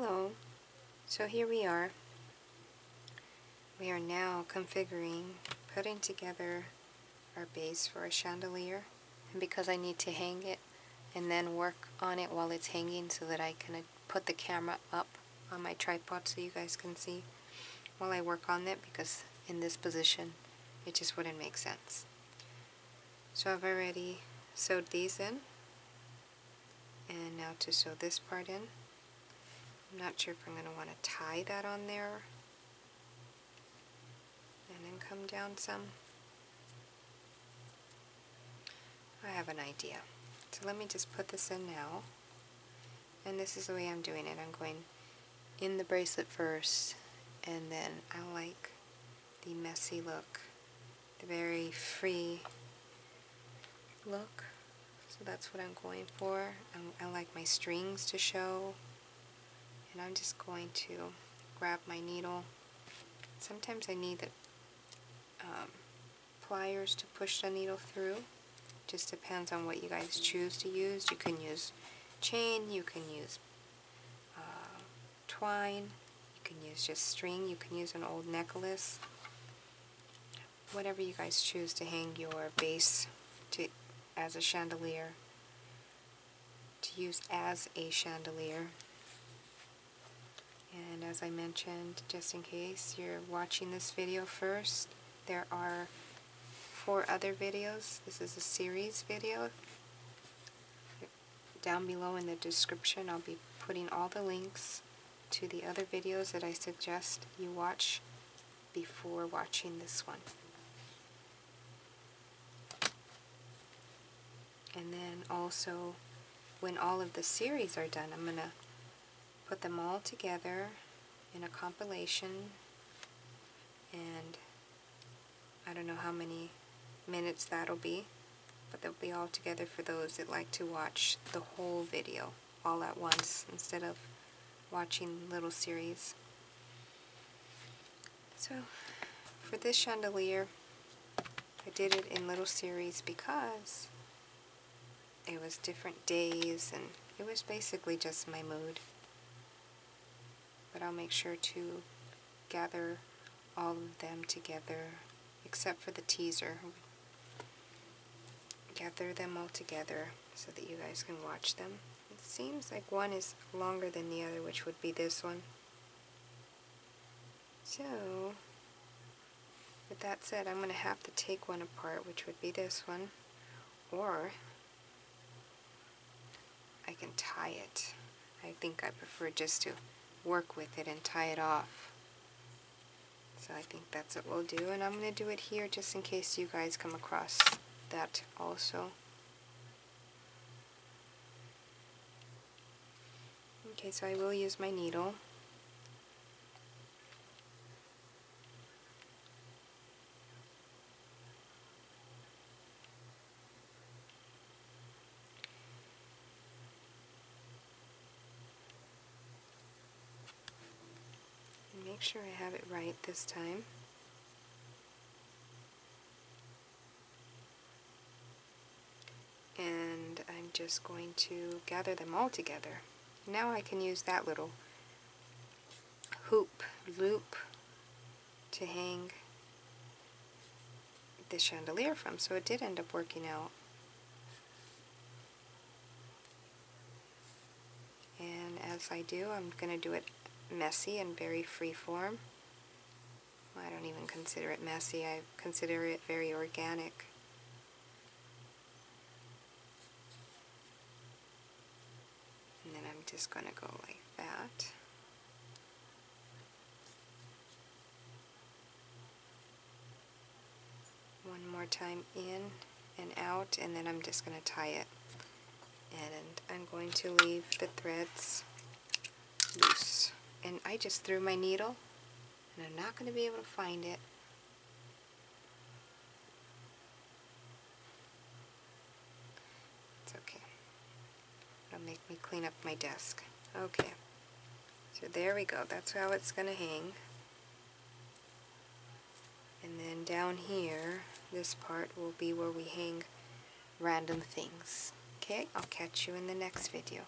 Hello. So here we are. We are now configuring, putting together our base for a chandelier. And because I need to hang it and then work on it while it's hanging so that I can uh, put the camera up on my tripod so you guys can see while I work on it because in this position it just wouldn't make sense. So I've already sewed these in and now to sew this part in. I'm not sure if I'm going to want to tie that on there and then come down some. I have an idea. So let me just put this in now. And this is the way I'm doing it. I'm going in the bracelet first and then I like the messy look, the very free look. So that's what I'm going for. I, I like my strings to show and I'm just going to grab my needle. Sometimes I need the um, pliers to push the needle through. Just depends on what you guys choose to use. You can use chain, you can use uh, twine, you can use just string, you can use an old necklace. Whatever you guys choose to hang your base to as a chandelier, to use as a chandelier. And as I mentioned, just in case you're watching this video first, there are four other videos. This is a series video. Down below in the description I'll be putting all the links to the other videos that I suggest you watch before watching this one. And then also, when all of the series are done, I'm going to put them all together in a compilation and I don't know how many minutes that'll be but they'll be all together for those that like to watch the whole video all at once instead of watching little series. So for this chandelier I did it in little series because it was different days and it was basically just my mood I'll make sure to gather all of them together except for the teaser. Gather them all together so that you guys can watch them. It seems like one is longer than the other, which would be this one. So, with that said, I'm going to have to take one apart, which would be this one, or I can tie it. I think I prefer just to work with it and tie it off. So I think that's what we'll do. And I'm going to do it here just in case you guys come across that also. Okay, so I will use my needle. Make sure I have it right this time. And I'm just going to gather them all together. Now I can use that little hoop loop to hang the chandelier from, so it did end up working out. And as I do, I'm going to do it messy and very freeform. I don't even consider it messy, I consider it very organic. And then I'm just going to go like that. One more time in and out, and then I'm just going to tie it. And I'm going to leave the threads loose and I just threw my needle and I'm not going to be able to find it. It's okay. It'll make me clean up my desk. Okay. So there we go. That's how it's going to hang. And then down here, this part will be where we hang random things. Okay, I'll catch you in the next video.